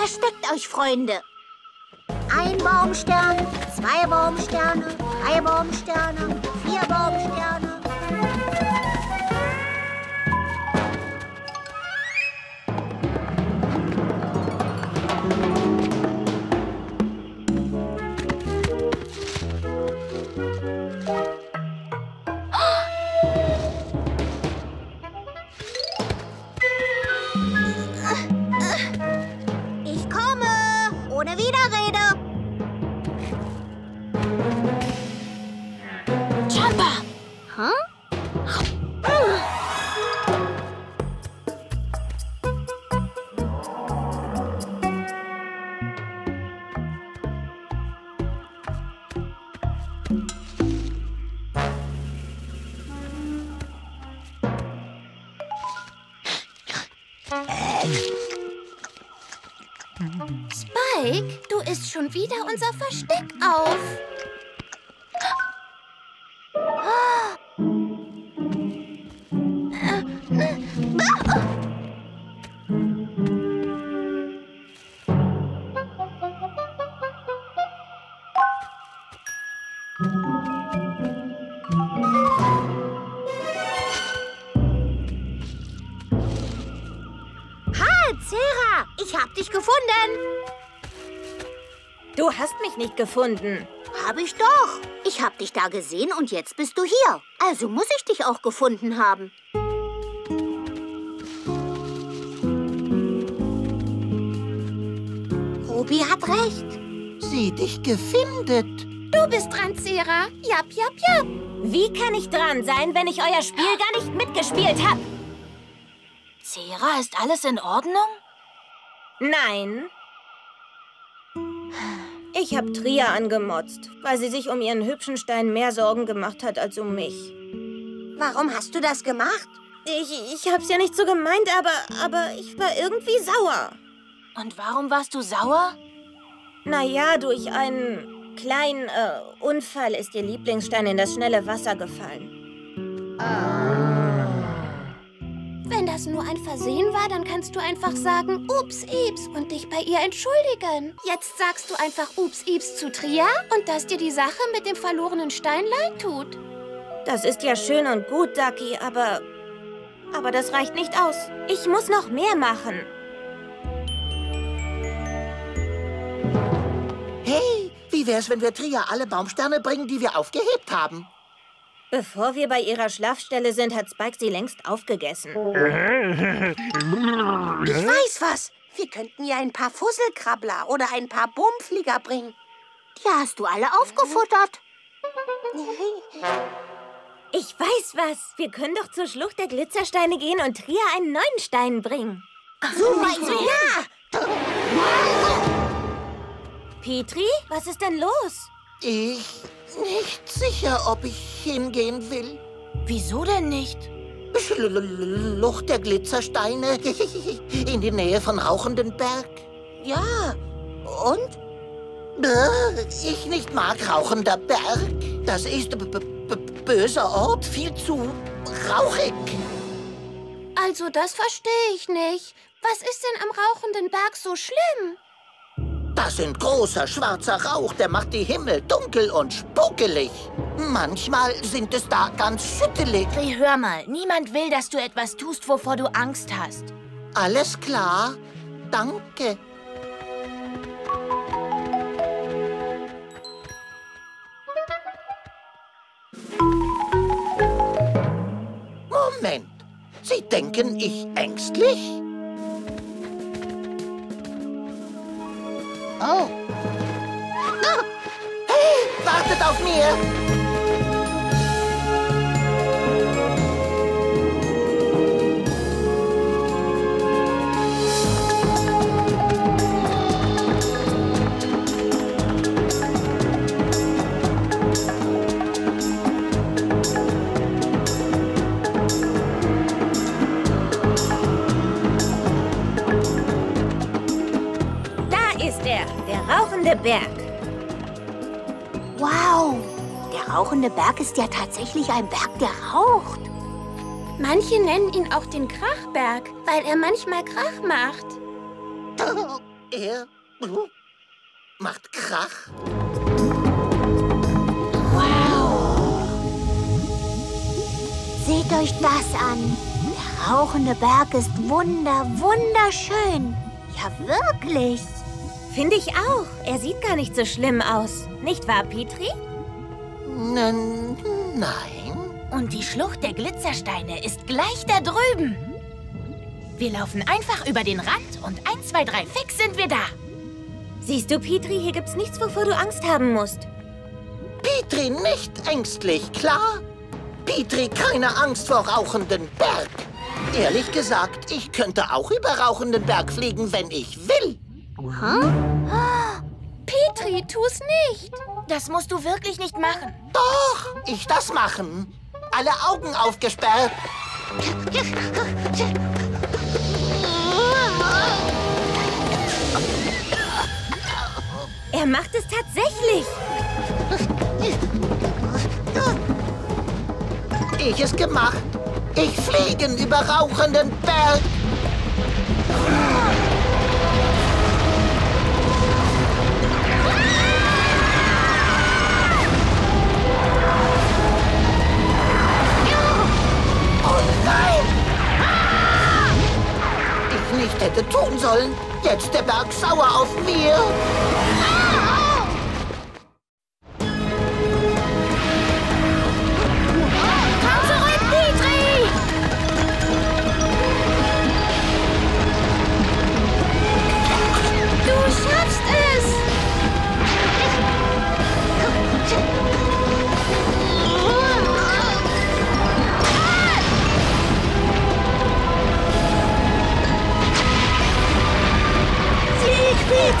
Versteckt euch, Freunde. Ein Baumstern, zwei Baumsterne, drei Baumsterne, vier Baumsterne. Spike, du isst schon wieder unser Versteck auf. Ich hab dich gefunden. Du hast mich nicht gefunden. Hab ich doch. Ich hab dich da gesehen und jetzt bist du hier. Also muss ich dich auch gefunden haben. Ruby hat recht. Sie dich gefindet. Du bist dran, Zera. Jap, jap, jap. Wie kann ich dran sein, wenn ich euer Spiel gar nicht mitgespielt habe? Zera, ist alles in Ordnung? Nein. Ich habe Tria angemotzt, weil sie sich um ihren hübschen Stein mehr Sorgen gemacht hat als um mich. Warum hast du das gemacht? Ich, ich hab's ja nicht so gemeint, aber, aber ich war irgendwie sauer. Und warum warst du sauer? Naja, durch einen kleinen äh, Unfall ist ihr Lieblingsstein in das schnelle Wasser gefallen. Wenn das nur ein Versehen war, dann kannst du einfach sagen, ups, ips und dich bei ihr entschuldigen. Jetzt sagst du einfach ups, ips zu Tria und dass dir die Sache mit dem verlorenen Stein leid tut. Das ist ja schön und gut, Ducky, aber. Aber das reicht nicht aus. Ich muss noch mehr machen. Hey, wie wär's, wenn wir Tria alle Baumsterne bringen, die wir aufgehebt haben? Bevor wir bei ihrer Schlafstelle sind, hat Spike sie längst aufgegessen. Ich weiß was. Wir könnten ihr ein paar Fusselkrabbler oder ein paar Bummflieger bringen. Die hast du alle aufgefuttert. Ich weiß was. Wir können doch zur Schlucht der Glitzersteine gehen und Tria einen neuen Stein bringen. Super Idee. Petri, was ist denn los? Ich nicht sicher, ob ich hingehen will. Wieso denn nicht? Schlucht der Glitzersteine in die Nähe von Rauchendenberg. Ja. Und? Ich nicht mag Rauchender Berg. Das ist böser Ort, viel zu rauchig. Also, das verstehe ich nicht. Was ist denn am rauchenden Berg so schlimm? Das sind großer schwarzer Rauch, der macht die Himmel dunkel und spukelig. Manchmal sind es da ganz schüttelig. Hey, hör mal, niemand will, dass du etwas tust, wovor du Angst hast. Alles klar? Danke. Moment. Sie denken, ich ängstlich? Oh. Ah. Hey, wartet auf mir! Rauchende Berg. Wow. Der rauchende Berg ist ja tatsächlich ein Berg, der raucht. Manche nennen ihn auch den Krachberg, weil er manchmal Krach macht. Er macht Krach. Seht euch das an. Der rauchende Berg ist wunder, wunderschön. Ja, wirklich. Finde ich auch. Er sieht gar nicht so schlimm aus. Nicht wahr, Petri? N nein. Und die Schlucht der Glitzersteine ist gleich da drüben. Wir laufen einfach über den Rand und 1, 2, 3, fix sind wir da. Siehst du, Petri, hier gibt's nichts, wovor du Angst haben musst. Petri nicht ängstlich, klar? Petri keine Angst vor rauchenden Berg. Ehrlich gesagt, ich könnte auch über rauchenden Berg fliegen, wenn ich will. Petri, tu's nicht. Das musst du wirklich nicht machen. Doch, ich das machen. Alle Augen aufgesperrt. Er macht es tatsächlich. Ich es gemacht. Ich fliegen über rauchenden Berg. Hätte tun sollen. Jetzt der Berg sauer auf mir. Komm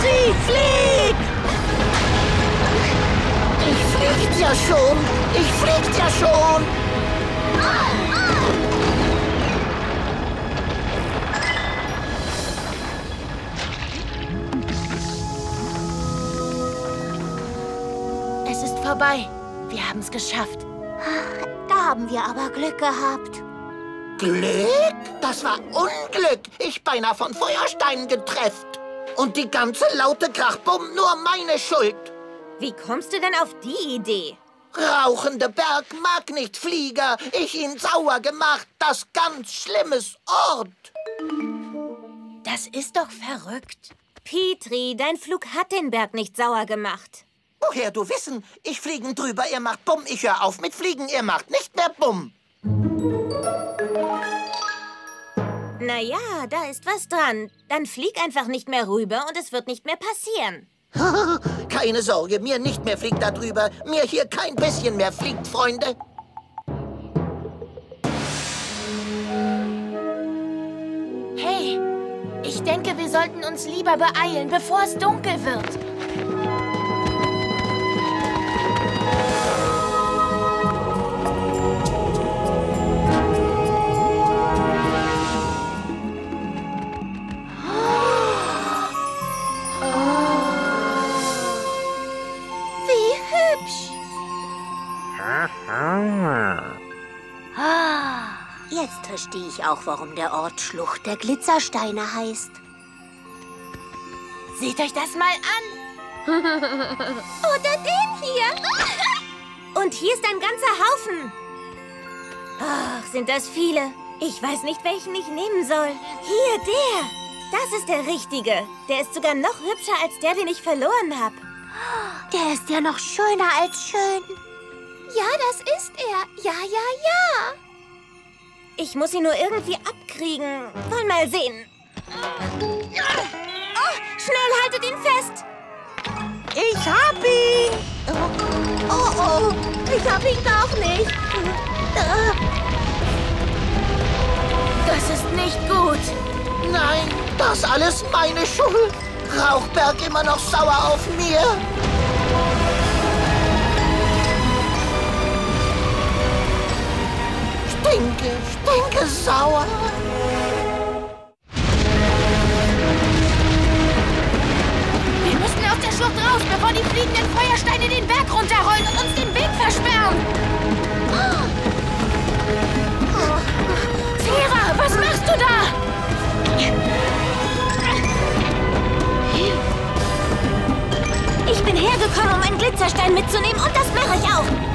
Flieg, Petri, flieg! Ich fliegt ja schon. Ich fliegt ja schon. Es ist vorbei. Wir haben es geschafft. Da haben wir aber Glück gehabt. Glück? Das war Unglück. Ich beinahe von Feuersteinen getrefft. Und die ganze laute Krachbumm nur meine Schuld. Wie kommst du denn auf die Idee? Rauchende Berg mag nicht Flieger. Ich ihn sauer gemacht. Das ganz schlimmes Ort. Das ist doch verrückt. Petri, dein Flug hat den Berg nicht sauer gemacht. Woher du wissen? Ich fliegen drüber, ihr macht Bumm. Ich hör auf mit Fliegen, ihr macht nicht mehr Bumm. Naja, da ist was dran. Dann flieg einfach nicht mehr rüber und es wird nicht mehr passieren. Keine Sorge, mir nicht mehr fliegt da drüber. Mir hier kein bisschen mehr fliegt, Freunde. Hey, ich denke, wir sollten uns lieber beeilen, bevor es dunkel wird. Verstehe ich auch, warum der Ort Schlucht der Glitzersteine heißt. Seht euch das mal an. Oder den hier! Und hier ist ein ganzer Haufen. Ach, sind das viele. Ich weiß nicht, welchen ich nehmen soll. Hier, der. Das ist der richtige. Der ist sogar noch hübscher als der, den ich verloren habe. Der ist ja noch schöner als schön. Ja, das ist er. Ja, ja, ja. Ich muss ihn nur irgendwie abkriegen. Wollen mal sehen. Oh, schnell, haltet ihn fest. Ich hab ihn! Oh, oh, ich hab ihn doch nicht. Das ist nicht gut. Nein, das alles meine Schuld. Rauchberg immer noch sauer auf mir. stinke, stinke sauer. Wir müssen aus der Schlucht raus, bevor die fliegenden Feuersteine den Berg runterrollen und uns den Weg versperren. Sarah, was machst du da? Ich bin hergekommen, um einen Glitzerstein mitzunehmen und das mache ich auch.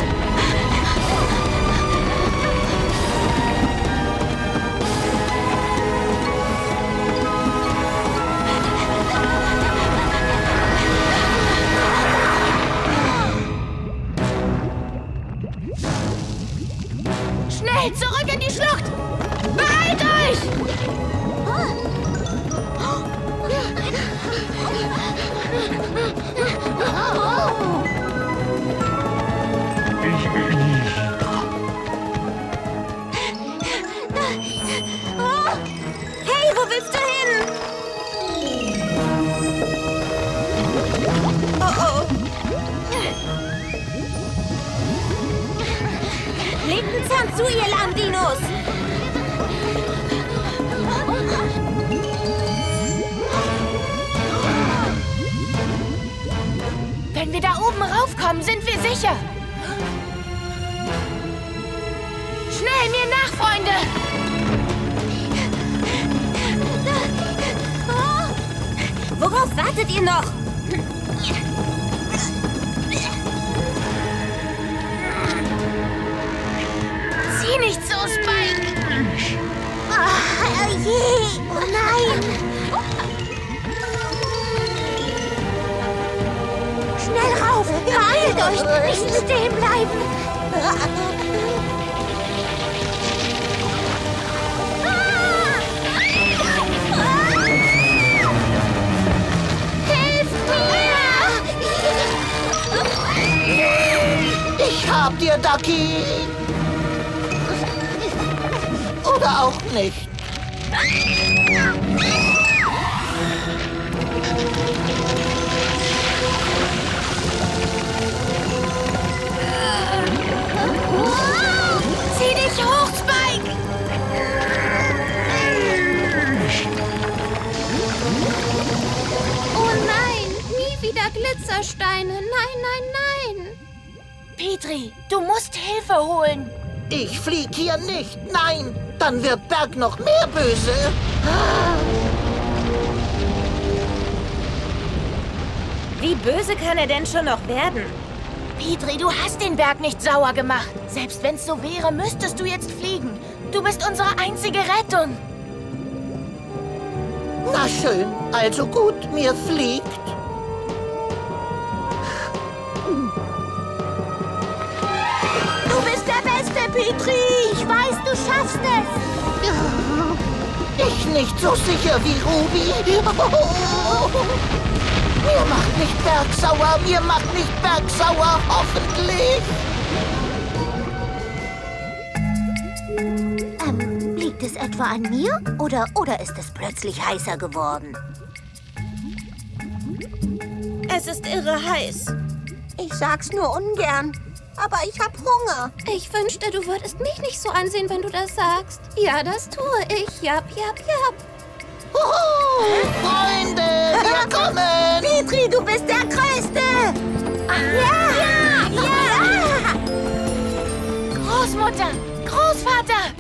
Hey, wo willst du hin? Oh oh. Legt einen Zahn zu, ihr Lahmdinos. Wenn wir da oben raufkommen, sind wir sicher. Schnell, mir nach, Freunde! Worauf wartet ihr noch? Sieh nicht so, Spike! Oh je, oh nein. Schnell rauf, beeilt euch, nicht stehen bleiben. Ducky. Oder auch nicht. Petri, du musst Hilfe holen. Ich flieg hier nicht. Nein, dann wird Berg noch mehr böse. Wie böse kann er denn schon noch werden? Petri, du hast den Berg nicht sauer gemacht. Selbst wenn es so wäre, müsstest du jetzt fliegen. Du bist unsere einzige Rettung. Na schön, also gut, mir fliegt. Petri. Ich weiß, du schaffst es. Ich nicht so sicher wie Ruby. Mir macht nicht Berg sauer, mir macht nicht Berg sauer, hoffentlich. Ähm, liegt es etwa an mir? Oder, oder ist es plötzlich heißer geworden? Es ist irre heiß. Ich sag's nur ungern. Aber ich hab Hunger. Ich wünschte, du würdest mich nicht so ansehen, wenn du das sagst. Ja, das tue ich. Jap, jap, jap. Huhu, Freunde, wir kommen. Petri, du bist der Größte. Ja, ja, ja. Großmutter, Großvater!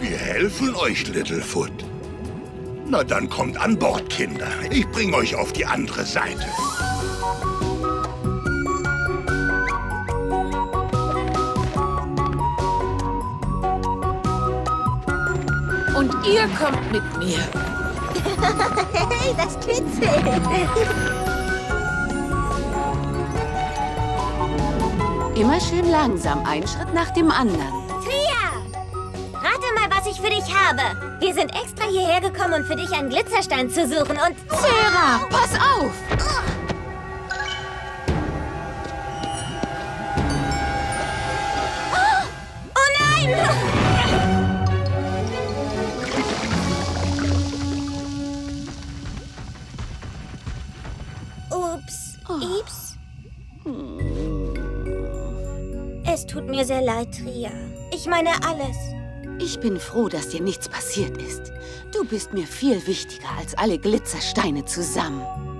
Wir helfen euch, Littlefoot. Na dann kommt an Bord, Kinder. Ich bring euch auf die andere Seite. Und ihr kommt mit mir. Hey, das kitzelt. Immer schön langsam, ein Schritt nach dem anderen. Tria! Rate mal, was ich für dich habe. Wir sind extra hierher gekommen, um für dich einen Glitzerstein zu suchen und... Sarah, pass auf! Oh nein! Tut mir sehr leid, Tria. Ich meine alles. Ich bin froh, dass dir nichts passiert ist. Du bist mir viel wichtiger als alle Glitzersteine zusammen.